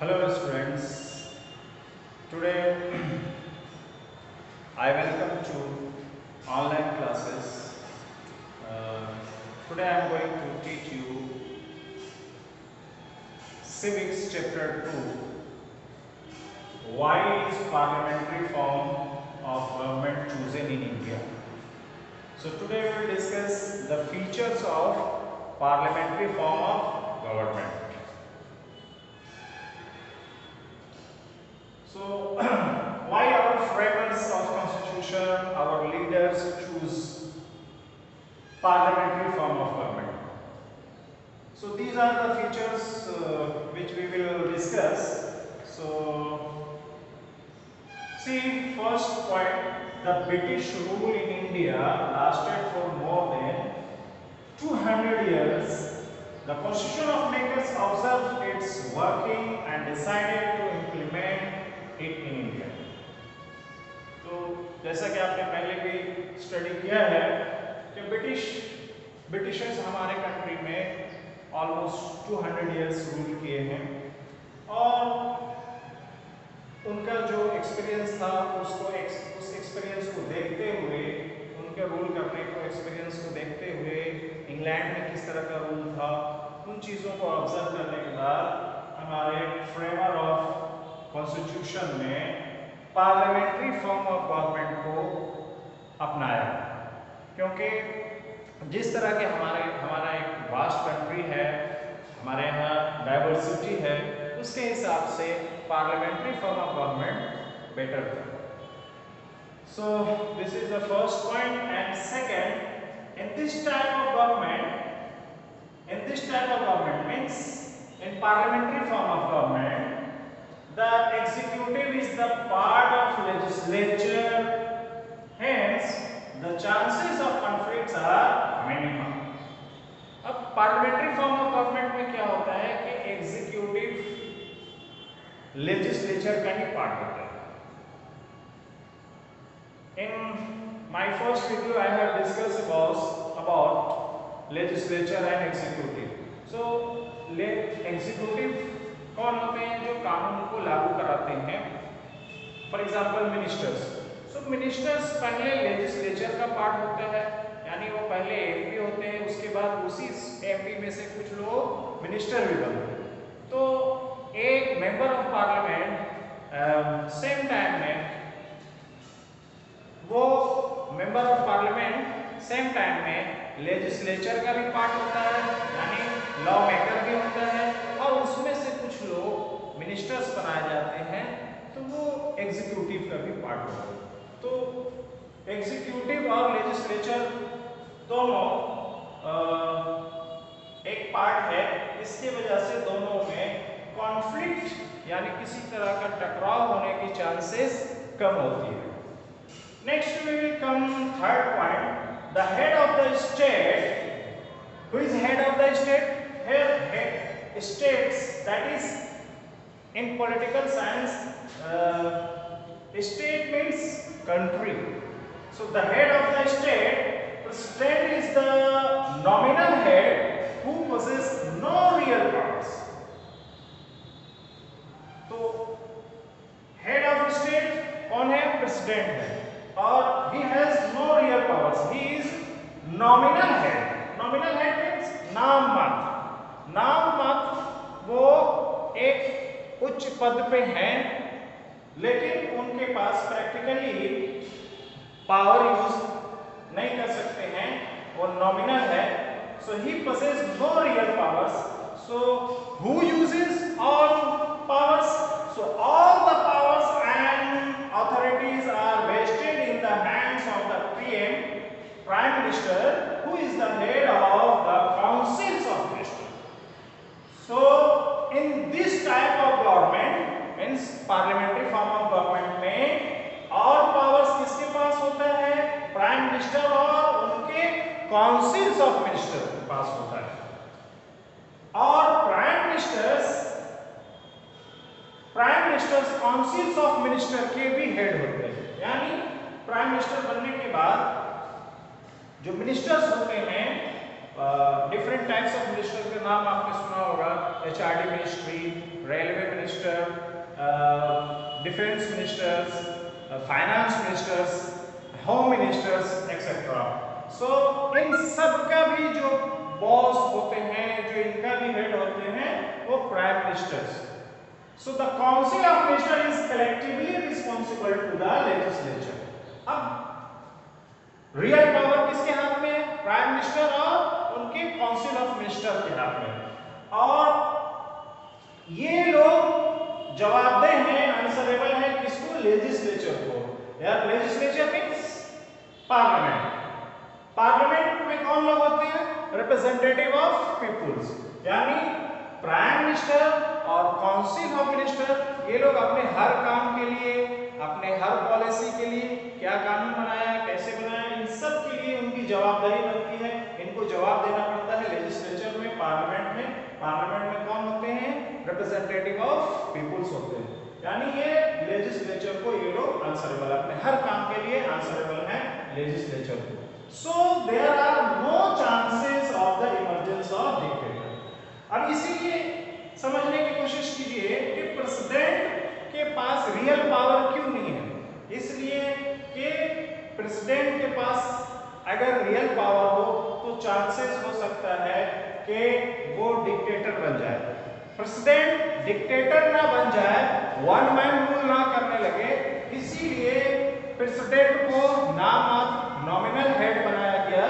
Hello students. Today I welcome to online classes. Uh, today I am going to teach you Civics Chapter 2. Why is parliamentary form of government chosen in India? So today we will discuss the features of parliamentary form of government. So, why our framers of constitution, our leaders choose parliamentary form of government? So these are the features uh, which we will discuss. So, see first point, the British rule in India lasted for more than 200 years. The constitution of makers observed its working and decided to implement it in India. तो जैसा कि आपने पहले भी study किया है कि British Britishers हमारे कंट्री में ऑलमोस्ट 200 इयर्स रूल किए हैं और उनका जो एक्सपीरियंस था उसको एक्स, उस एक्सपीरियंस को देखते हुए उनके रूल करने को एक्सपीरियंस को देखते हुए इंग्लैंड में किस तरह का रूल था उन चीज़ों को ऑब्ज़र्व करने के बाद हमारे फ्रेमर ऑफ़ कॉन्स्टिट्यूशन में पार्लियामेंट्री फॉर्म ऑफ़ गवर्नमेंट को अपनाया। क्योंकि जिस तरह के हमारे, हमारा एक वास्ट कंट्री है, हमारे यहाँ डाइवर्सिटी है, उसके हिसाब से parliamentary form of government better था। So this is the first point and second in this type of government in this type of government means in parliamentary form of government is the part of legislature hence the chances of conflicts are minimum अब parliamentary form of government में क्या होता है कि executive legislature का ही part होता है my first video, I have discussed about, about legislature and executive. So, executive कौन होते हैं जो कानून को लागू कराते हैं for example ministers so ministers पहले लेजिस्लेचर का पार्ट होता है, यानी वो पहले एमपी होते हैं, उसके बाद उसी एमपी में से कुछ लोग मिनिस्टर भी बनते हैं तो एक member of parliament same time में वो member of parliament same time में लेजिस्लेचर का भी पार्ट होता है, यानी लॉ मेकर भी होता है, और उसमें से कुछ लोग मिनिस्टर्स बनाए जाते हैं। तो वो एग्जीक्यूटिव का भी पार्ट होता है तो एग्जीक्यूटिव और लेजिस्लेचर दोनों एक पार्ट है इसकी वजह से दोनों में कॉन्फ्लिक्ट यानी किसी तरह का टकराव होने की चांसेस कम होती है next we will come third point. The head of the state Who is of the state? Here head states, that is in political science. Uh, state means country. So the head of the state, president is the nominal head who possesses no real powers. तो head of state कौन है? President है. or he has no real powers he is nominal head nominal head means नाम मात्र नाम मात्र वो एक उच्च पद पे हैं, लेकिन उनके पास प्रैक्टिकली पावर यूज़ नहीं कर सकते हैं। वो नॉमिनल है। So he possess no real powers so who uses all powers so all the powers and authorities are vested in the hands of the PM prime minister who is the head of the councils of this type of government, means parliamentary form of में all powers किसके पास होता है? Prime minister और उनके councils of ministers के पास होता है. और Prime Ministers prime ministers councils of minister के भी हेड होते हैं यानी प्राइम मिनिस्टर बनने के बाद जो मिनिस्टर्स होते हैं डिफरेंट टाइप्स ऑफ़ मिनिस्टर के नाम आपने सुना होगा HRD ministry railway ministry defence ministers finance ministers home ministers etcetera so इन सब का भी जो बॉस होते हैं, जो इनका भी हेड होते हैं, वो prime ministers so the council of minister is collectively responsible to the legislature अब रियल पावर किसके हाथ में प्राइम मिनिस्टर और उनके काउंसिल ऑफ़ मिनिस्टर के हाथ में और ये लोग जवाबदेह हैं आंसरेबल हैं किसको? लेजिस्लेचर को। यार लेजिस्लेचर मींस पार्लियामेंट पार्लियामेंट में कौन लोग होते हैं? रिप्रेजेंटेटिव ऑफ़ पीपुल्स यानी प्राइम मिनिस्टर और काउंसिल ऑफ़ मिनिस्टर ये लोग अपने हर काम के लिए, अपने हर पॉलिसी के लिए क्या कानून बनाया, कैसे बनाया, इन सब के लिए उनकी जवाबदारी बनती है। इनको जवाब देना पड़ता है लेजिस्लेचर में पार्लियामेंट में। पार्लियामेंट में रिप्रेजेंटेटिव ऑफ़ पीपुल्स होते हैं। यानी ये लेजिस्लेचर को ये लोग आंसरेबल अपने हर काम के लिए आंसरेबल है लेजिस्लेचर को। So there are no chances of the emergence of dictator अब इसीलिए समझने की कोशिश कीजिए कि प्रेसिडेंट के पास रियल पावर क्यों नहीं है। इसलिए कि प्रेसिडेंट के पास अगर रियल पावर हो तो चांसेस हो सकता है कि वो डिक्टेटर बन जाए। प्रेसिडेंट डिक्टेटर ना बन जाए वन मैन रूल ना करने लगे, इसीलिए प्रेसिडेंट को नाम नॉमिनल हेड बनाया गया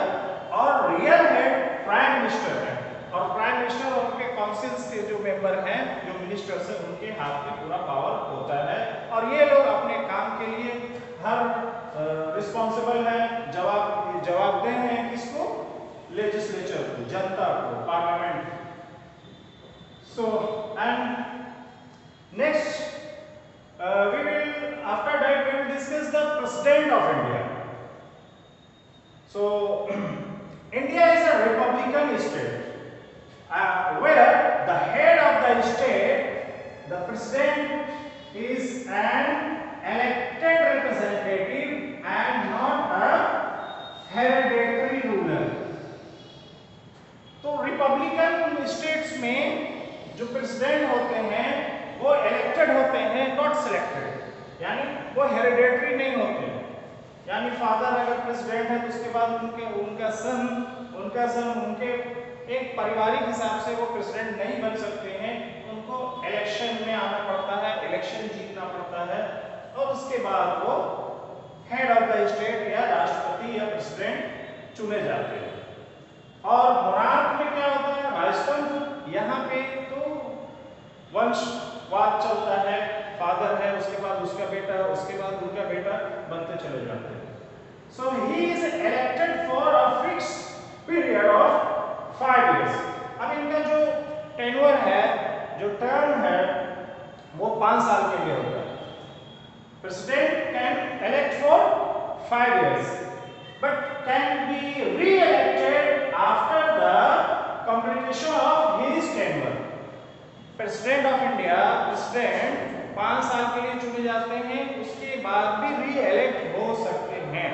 और रियल हेड प्राइम मिनिस्टर है। और प्राइम मिनिस्टर और उनके काउंसिल्स के जो मेंबर हैं, जो मिनिस्टर्स हैं, उनके हाथ में पूरा पावर होता है। और ये लोग अपने काम के लिए हर रिस्पॉन्सिबल है, जवाब जवाब जवाबदेह हैं किसको? लेजिस्लेचर को, जनता को parliament so and next uh, we will after that we will discuss the president of india. So india is a republican जो प्रेसिडेंट होते हैं, वो इलेक्टेड होते हैं नॉट सिलेक्टेड यानी वो हेरिडेटरी नहीं होते. यानी फादर अगर प्रेसिडेंट है तो उसके बाद उनके, उनका सन उनका सन उनके एक पारिवारिक हिसाब से वो प्रेसिडेंट नहीं बन सकते हैं. उनको इलेक्शन में आना पड़ता है इलेक्शन जीतना पड़ता है. और उसके बाद वो हेड ऑफ़ द स्टेट या राष्ट्रपति या प्रेसिडेंट चुने जाते हैं. और मोनार्क में क्या होता है? राजतंत्र. यहाँ पे तो वंशवाद चलता है, फादर है, उसके बाद उसका बेटा, उसके बाद उनका बेटा बनते चले जाते हैं। So he is elected for a fix period of five years अब इनका जो टेन्योर है, जो टर्म है, वो पाँच साल के लिए होता है। President can elect for five years president of India president पाँच साल के लिए चुने जाते हैं, उसके बाद भी री इलेक्ट हो सकते हैं।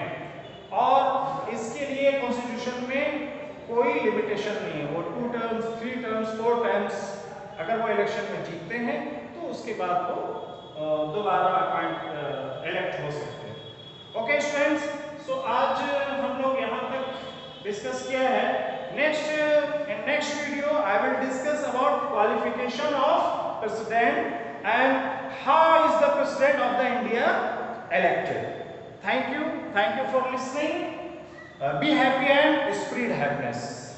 और इसके लिए कॉन्स्टिट्यूशन में कोई लिमिटेशन नहीं है। वो two terms three terms four terms अगर वो इलेक्शन में जीतते हैं तो उसके बाद वो दोबारा अपॉइंट इलेक्ट हो सकते हैं। ओके स्टूडेंट्स सो आज हम लोग यहाँ तक डिस्कस किया है। Next uh, next video I will discuss about qualification of president and how is the president of the India elected. Thank you. Thank you for listening. Uh, be happy and spread happiness.